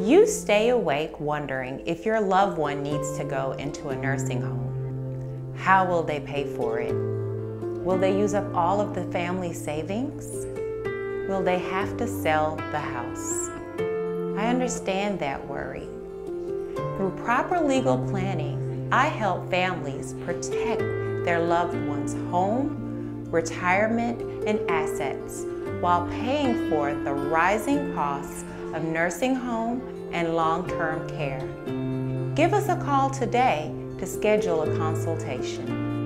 You stay awake wondering if your loved one needs to go into a nursing home. How will they pay for it? Will they use up all of the family savings? Will they have to sell the house? I understand that worry. Through proper legal planning, I help families protect their loved one's home, retirement, and assets while paying for the rising costs of nursing home and long-term care. Give us a call today to schedule a consultation.